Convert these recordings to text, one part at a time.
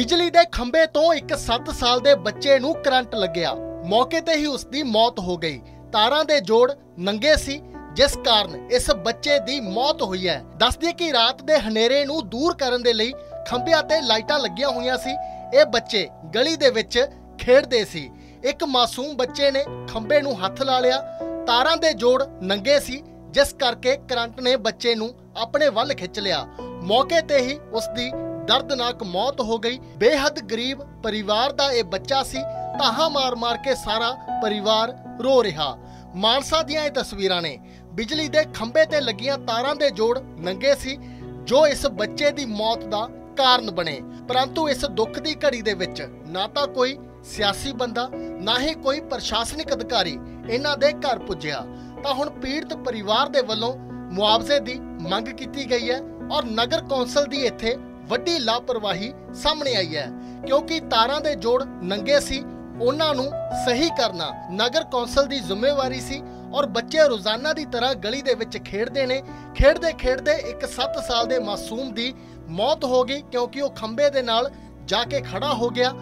ਬਿਜਲੀ ਦੇ ਖੰਭੇ ਤੋਂ ਇੱਕ 7 ਸਾਲ ਦੇ ਬੱਚੇ ਨੂੰ ਕਰੰਟ ਲੱਗਿਆ। ਮੌਕੇ ਤੇ ਹੀ ਉਸ ਦੀ ਮੌਤ ਹੋ ਗਈ। ਤਾਰਾਂ ਦੇ ਜੋੜ ਨੰਗੇ ਸੀ, ਜਿਸ ਕਾਰਨ ਇਸ ਬੱਚੇ ਦੀ ਮੌਤ ਹੋਈ ਹੈ। ਦੱਸਦੀ ਕਿ ਰਾਤ ਦੇ ਹਨੇਰੇ ਨੂੰ ਦੂਰ ਕਰਨ ਦੇ ਲਈ ਖੰਭਿਆਂ ਤੇ ਲਾਈਟਾਂ ਲੱਗੀਆਂ ਹੋਈਆਂ ਸੀ। ਇਹ ਬੱਚੇ ਗਲੀ ਦੇ ਵਿੱਚ ਖੇਡਦੇ ਸੀ। ਇੱਕ ਮਾਸੂਮ ਬੱਚੇ ਨੇ ਖੰਭੇ ਨੂੰ ਹੱਥ ਲਾ ਲਿਆ। ਤਾਰਾਂ ਦੇ ਜੋੜ ਨੰਗੇ ਸੀ, ਜਿਸ ਕਰਕੇ ਕਰੰਟ ਨੇ ਬੱਚੇ ਨੂੰ ਆਪਣੇ ਵੱਲ ਖਿੱਚ ਲਿਆ। ਮੌਕੇ ਤੇ ਹੀ ਉਸ ਦੀ ਦਰਦਨਾਕ ਮੌਤ ਹੋ ਗਈ। ਬੇਹੱਦ ਗਰੀਬ ਪਰਿਵਾਰ ਦਾ ਇਹ ਬੱਚਾ ਸੀ, ਤਾਹਾ ਮਾਰ-ਮਾਰ ਕੇ ਸਾਰਾ ਪਰਿਵਾਰ ਰੋ ਰਿਹਾ। ਮਾਨਸਾ ਦੀਆਂ ਇਹ ਤਸਵੀਰਾਂ ਨੇ। ਬਿਜਲੀ ਦੇ ਖੰਭੇ ਤੇ ਲੱਗੀਆਂ ਤਾਰਾਂ ਦੇ ਜੋੜ ਨੰਗੇ ਸੀ, ਜੋ ਇਸ ਬੱਚੇ ਦੀ ਮੌਤ ਦਾ ਕਾਰਨ ਬਣੇ। ਪਰੰਤੂ ਇਸ ਦੁੱਖ ਦੀ ਘੜੀ ਦੇ ਵਿੱਚ ਨਾ ਤਾਂ ਕੋਈ ਸਿਆਸੀ ਬੰਦਾ, ਨਾ ਹੀ ਕੋਈ ਪ੍ਰਸ਼ਾਸਨਿਕ ਅਧਿਕਾਰੀ ਇਹਨਾਂ ਦੇ ਘਰ ਪੁੱਜਿਆ। ਤਾਂ ਹੁਣ ਪੀੜਤ ਪਰਿਵਾਰ ਦੇ ਵੱਲੋਂ ਮੁਆਵਜ਼ੇ ਦੀ ਮੰਗ ਕੀਤੀ ਗਈ ਹੈ ਔਰ ਨਗਰ ਕੌਂਸਲ ਦੀ ਇੱਥੇ ਵੱਡੀ ਲਾਪਰਵਾਹੀ ਸਾਹਮਣੇ ਆਈ ਹੈ, ਕਿਉਂਕਿ ਤਾਰਾਂ ਦੇ ਜੋੜ ਨੰਗੇ ਸੀ, ਉਹਨਾਂ ਨੂੰ ਸਹੀ ਕਰਨਾ ਨਗਰ ਕੌਂਸਲ ਦੀ ਜ਼ਿੰਮੇਵਾਰੀ ਸੀ ਔਰ ਬੱਚੇ ਰੋਜ਼ਾਨਾ ਦੀ ਤਰ੍ਹਾਂ ਗਲੀ ਦੇ ਵਿੱਚ ਖੇਡਦੇ ਨੇ, ਖੇਡਦੇ ਖੇਡਦੇ ਇੱਕ 7 ਸਾਲ ਦੇ ਮਾਸੂਮ ਦੀ ਮੌਤ ਹੋ ਗਈ, ਕਿਉਂਕਿ ਉਹ ਖੰਬੇ ਦੇ ਨਾਲ ਜਾ ਕੇ ਖੜਾ ਹੋ ਗਿਆ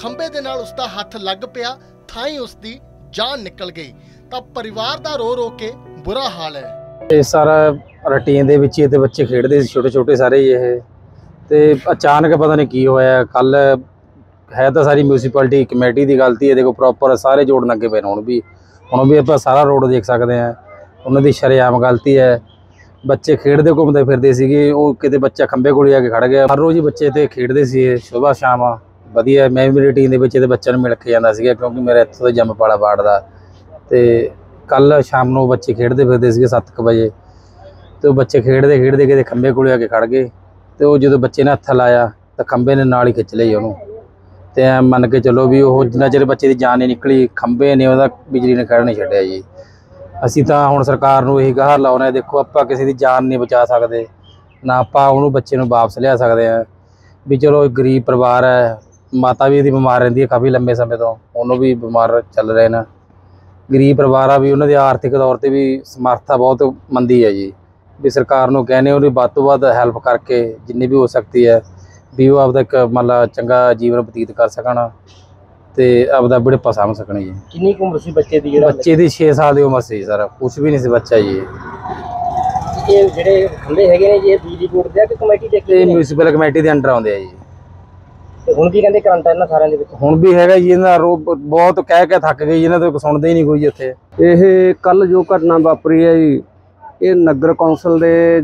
ਖੰਬੇ ਦੇ ਨਾਲ ਉਸ ਦਾ ਹੱਥ ਲੱਗ ਪਿਆ ਥਾਈ ਹੀ ਉਸ ਦੀ ਜਾਨ ਨਿਕਲ ਗਈ। ਤਾਂ ਪਰਿਵਾਰ ਦਾ ਰੋ ਰੋ ਕੇ ਬੁਰਾ ਹਾਲ ਹੈ। ਇਹ ਸਾਰਾ ਰੂਟੀਨ ਦੇ ਵਿੱਚ ਹੀ ਬੱਚੇ ਖੇਡਦੇ ਸੀ ਛੋਟੇ ਛੋਟੇ ਸਾਰੇ ਇਹ। ਤੇ ਅਚਾਨਕ ਪਤਾ ਨਹੀਂ ਕੀ ਹੋਇਆ ਕੱਲ ਹੈ ਤਾਂ ਸਾਰੀ ਮਿਊਨਿਸਪੈਲਿਟੀ ਕਮੇਟੀ ਦੀ ਗਲਤੀ ਹੈ, ਦੇਖੋ ਪ੍ਰੋਪਰ ਸਾਰੇ ਜੋੜਨ ਅੱਗੇ ਪਏ ਨੇ ਹੁਣ ਵੀ। ਹੁਣ ਵੀ ਆਪਾਂ ਸਾਰਾ ਰੋਡ ਦੇਖ ਸਕਦੇ ਆ ਉਹਨਾਂ ਦੀ ਸ਼ਰੇਆਮ ਗਲਤੀ ਹੈ। ਬੱਚੇ ਖੇਡਦੇ ਘੁੰਮਦੇ ਫਿਰਦੇ ਸੀਗੇ, ਉਹ ਕਿਤੇ ਬੱਚਾ ਖੰਬੇ ਕੋਲ ਆ ਕੇ ਖੜ ਗਿਆ। ਹਰ ਰੋਜ਼ ਹੀ ਬੱਚੇ ਤੇ ਖੇਡਦੇ ਸੀ ਸਵੇਰ ਸ਼ਾਮ। ਵਧੀਆ, ਮੈਂ ਵੀ ਮੇਰੀ ਟੀਮ ਦੇ ਵਿੱਚ ਇਹਦੇ ਬੱਚਿਆਂ ਨੂੰ ਮਿਲ ਕੇ ਜਾਂਦਾ ਸੀਗਾ, ਕਿਉਂਕਿ ਮੇਰੇ ਇੱਥੋਂ ਦਾ ਜੰਮਪਾਲਾ ਵਾਰਡ ਦਾ। ਤੇ ਕੱਲ ਸ਼ਾਮ ਨੂੰ ਬੱਚੇ ਖੇਡਦੇ ਫਿਰਦੇ ਸੀਗੇ 7:00 ਵਜੇ। ਤੇ ਉਹ ਬੱਚੇ ਖੇਡਦੇ ਖੇਡਦੇ ਕਿਤੇ ਖੰਬੇ ਕੋਲ ਆ ਕੇ ਖੜ ਗਏ। ਤੇ ਉਹ ਜਦੋਂ ਬੱਚੇ ਨੇ ਹੱਥ ਲਾਇਆ ਤਾਂ ਖੰਬੇ ਨੇ ਨਾਲ ਹੀ ਖਿੱਚ ਲਈ ਉਹਨੂੰ। ਤੇ ਐਂ ਮੰਨ ਕੇ ਚੱਲੋ ਵੀ ਉਹ ਜਿੰਨਾ ਚਿਰ ਬੱਚੇ ਦੀ ਜਾਨ ਨਹੀਂ ਨਿਕਲੀ ਖੰਬੇ ਨੇ ਉਹਦਾ ਬਿਜਲੀ ਨੇ ਖੜ ਨਹੀਂ ਛੱਡਿਆ ਜੀ। ਅਸੀਂ ਤਾਂ ਹੁਣ ਸਰਕਾਰ ਨੂੰ ਇਹੀ ਗਹਾਰ ਲਾਉਣਾ ਦੇਖੋ ਆਪਾਂ ਕਿਸੇ ਦੀ ਜਾਨ ਨਹੀਂ ਬਚਾ ਸਕਦੇ, ਨਾ ਆਪਾਂ ਉਹਨੂੰ ਬੱਚੇ ਨੂੰ ਵਾਪਸ ਲਿਆ ਸਕਦੇ ਆ ਵੀ ਚਲੋ ਗਰੀਬ ਪਰਿਵਾਰ ਹੈ, ਮਾਤਾ ਵੀ ਇਹਦੀ ਬਿਮਾਰ ਰਹਿੰਦੀ ਹੈ ਕਾਫੀ ਲੰਬੇ ਸਮੇਂ ਤੋਂ, ਉਹਨੂੰ ਵੀ ਬਿਮਾਰ ਚੱਲ ਰਹੇ ਨੇ। ਗਰੀਬ ਪਰਿਵਾਰ ਆ ਵੀ ਉਹਨਾਂ ਦੀ ਆਰਥਿਕ ਤੌਰ ਤੇ ਵੀ ਸਮਰੱਥਾ ਬਹੁਤ ਮੰਦੀ ਹੈ ਜੀ। ਵੀ ਸਰਕਾਰ ਨੂੰ ਕਹਿੰਦੇ ਉਹਦੀ ਵੱਧ ਤੋਂ ਵੱਧ ਹੈਲਪ ਕਰਕੇ ਜਿੰਨੀ ਵੀ ਹੋ ਸਕਦੀ ਹੈ ਵੀ ਉਹ ਆਪਦਾ ਇੱਕ ਮੰਨ ਲਾ ਚੰਗਾ ਜੀਵਨ ਬਤੀਤ ਕਰ ਸਕਣ ਤੇ ਆਪਦਾ ਬੁਢਾਪਾ ਸਾਂਭ ਸਕਣ ਜੀ। ਕਿੰਨੀ ਕੁ ਉਮਰ ਸੀ ਬੱਚੇ ਦੀ ਜਿਹੜਾ ਬੱਚੇ ਦੀ 6 ਸਾਲ ਦੀ ਉਮਰ ਸੀ ਸਰ ਕੁਝ ਵੀ ਨਹੀਂ ਸੀ ਬੱਚਾ ਜੀ। ਇਹ ਜਿਹੜੇ ਖੰਭੇ ਹੈਗੇ ਨੇ ਜੀ ਇਹ ਬਿਜਲੀ ਬੋਰਡ ਦੇ ਆ ਕਿ ਕਮੇਟੀ ਦੇ ਕੀ ਇਹ ਨੇ? ਮਿਊਨਿਸਪਲ ਕਮੇਟੀ ਦੇ ਅੰਡਰ ਆਉਂਦੇ ਆ ਜੀ। ਤੇ ਹੁਣ ਵੀ ਕਹਿੰਦੇ ਕਰੰਟ ਇਹਨਾਂ ਸਾਰਿਆਂ ਦੇ ਵਿੱਚ? ਹੁਣ ਵੀ ਹੈਗਾ ਜੀ ਇਹਨਾਂ ਰੋ ਬਹੁਤ ਕਹਿ ਕੇ ਥੱਕ ਗਏ ਜੀ, ਇਹਨਾਂ ਤੋਂ ਸੁਣਦੇ ਹੀ ਨਹੀਂ ਕੋਈ ਇੱਥੇ। ਇਹ ਕੱਲ ਜੋ ਘਟਨਾ ਵਾਪਰੀ ਹੈ ਜੀ ਇਹ ਨਗਰ ਕੌਂਸਲ ਦੇ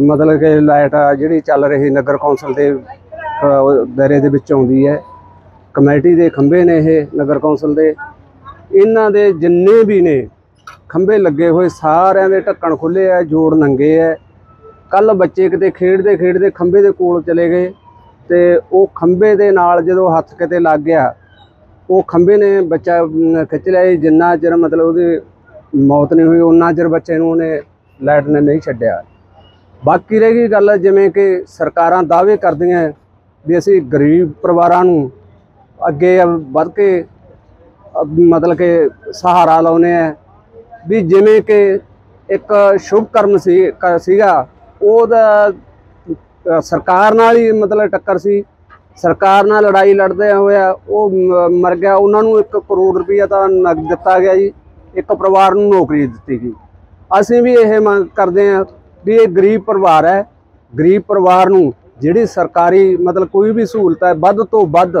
ਮਤਲਬ ਕਿ ਲਾਈਟ ਆ ਜਿਹੜੀ ਚੱਲ ਰਹੀ ਨਗਰ ਕੌਂਸਲ ਦੇ ਦਾਇਰੇ ਦੇ ਵਿੱਚ ਆਉਂਦੀ ਹੈ। ਕਮੇਟੀ ਦੇ ਖੰਭੇ ਨੇ ਇਹ ਨਗਰ ਕੌਂਸਲ ਦੇ। ਇਹਨਾਂ ਦੇ ਜਿੰਨੇ ਵੀ ਨੇ, ਖੰਭੇ ਲੱਗੇ ਹੋਏ ਸਾਰਿਆਂ ਦੇ ਢੱਕਣ ਖੁੱਲੇ ਆ, ਜੋੜ ਨੰਗੇ ਆ। ਕੱਲ ਬੱਚੇ ਕਿਤੇ ਖੇਡਦੇ ਖੇਡਦੇ ਖੰਭੇ ਦੇ ਕੋਲ ਚਲੇ ਗਏ ਤੇ ਉਹ ਖੰਭੇ ਦੇ ਨਾਲ ਜਦੋਂ ਹੱਥ ਕਿਤੇ ਲੱਗ ਗਿਆ, ਉਹ ਖੰਭੇ ਨੇ ਬੱਚਾ ਖਿੱਚ ਲਿਆ। ਜੀ। ਜਿੰਨਾ ਚਿਰ ਮਤਲਬ ਉਹਦੀ ਮੌਤ ਨਹੀਂ ਹੋਈ ਉਹਨਾਂ ਚਿਰ ਬੱਚੇ ਨੂੰ ਉਹਨੇ ਲਾਈਟ ਨੇ ਨਹੀਂ ਛੱਡਿਆ। ਬਾਕੀ ਰਹਿ ਗਈ ਗੱਲ ਜਿਵੇਂ ਕਿ ਸਰਕਾਰਾਂ ਦਾਅਵੇ ਕਰਦੀਆਂ ਵੀ ਅਸੀਂ ਗਰੀਬ ਪਰਿਵਾਰਾਂ ਨੂੰ ਅੱਗੇ ਵੱਧ ਕੇ ਮਤਲਬ ਕਿ ਸਹਾਰਾ ਲਾਉਨੇ ਆ ਵੀ ਜਿਵੇਂ ਕਿ ਇੱਕ ਸ਼ੁਭ ਕਰਮ ਸੀ ਸੀਗਾ, ਉਹਦਾ ਸਰਕਾਰ ਨਾਲ ਹੀ ਮਤਲਬ ਟੱਕਰ ਸੀ। ਸਰਕਾਰ ਨਾਲ ਲੜਾਈ ਲੜਦੇ ਹੋਇਆ ਉਹ ਮ- ਮਰ ਗਿਆ, ਉਹਨਾਂ ਨੂੰ 1 ਕਰੋੜ ਰੁਪਈਆ ਤਾਂ ਨਗਦ ਦਿੱਤਾ ਗਿਆ ਜੀ। ਇੱਕ ਪਰਿਵਾਰ ਨੂੰ ਨੌਕਰੀ ਦਿੱਤੀ ਗਈ। ਅਸੀਂ ਵੀ ਇਹ ਮੰਗ ਕਰਦੇ ਹਾਂ ਵੀ ਇਹ ਗਰੀਬ ਪਰਿਵਾਰ ਹੈ। ਗਰੀਬ ਪਰਿਵਾਰ ਨੂੰ ਜਿਹੜੀ ਸਰਕਾਰੀ ਮਤਲਬ ਕੋਈ ਵੀ ਸਹੂਲਤ ਹੈ, ਵੱਧ ਤੋਂ ਵੱਧ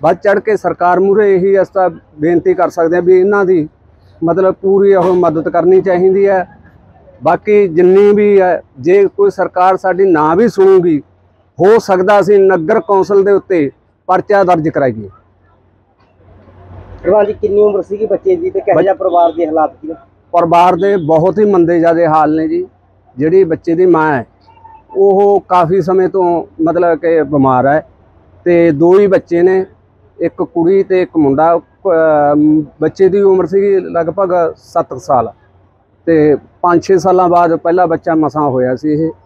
ਵੱਧ ਚੜ ਕੇ ਸਰਕਾਰ ਮੂਹਰੇ ਇਹੀ ਅਸਤਾ ਬੇਨਤੀ ਕਰ ਸਕਦੇ ਹਾਂ ਵੀ ਇਹਨਾਂ ਦੀ ਮਤਲਬ ਪੂਰੀ ਉਹ ਮਦਦ ਕਰਨੀ ਚਾਹੀਦੀ ਹੈ। ਬਾਕੀ ਜਿੰਨੀ ਵੀ ਹੈ, ਜੇ ਕੋਈ ਸਰਕਾਰ ਸਾਡੀ ਨਾ ਵੀ ਸੁਣੂਗੀ, ਹੋ ਸਕਦਾ ਅਸੀਂ ਨਗਰ ਕੌਂਸਲ ਦੇ ਉੱਤੇ ਪਰਚਾ ਦਰਜ ਕਰਾਈਏ। ਪ੍ਰਵਾਨ ਜੀ ਕਿੰਨੀ ਉਮਰ ਸੀਗੀ ਬੱਚੇ ਦੀ ਤੇ ਕਿਹੋ ਜਿਹਾ ਪਰਿਵਾਰ ਦੇ ਹਾਲਾਤ ਕੀ ਨੇ? ਪਰਿਵਾਰ ਦੇ ਬਹੁਤ ਹੀ ਮੰਦੇ ਜਿਆਦੇ ਹਾਲ ਨੇ ਜੀ। ਜਿਹੜੀ ਬੱਚੇ ਦੀ ਮਾਂ ਹੈ ਉਹ ਕਾਫੀ ਸਮੇਂ ਤੋਂ ਮਤਲਬ ਕਿ ਬਿਮਾਰ ਹੈ ਤੇ ਦੋ ਹੀ ਬੱਚੇ ਨੇ ਇੱਕ ਕੁੜੀ ਤੇ ਇੱਕ ਮੁੰਡਾ। ਬੱਚੇ ਦੀ ਉਮਰ ਸੀਗੀ ਲਗਭਗ 7 ਸਾਲ ਤੇ 5-6 ਸਾਲਾਂ ਬਾਅਦ ਪਹਿਲਾ ਬੱਚਾ ਮਸਾਂ ਹੋਇਆ ਸੀ ਇਹ।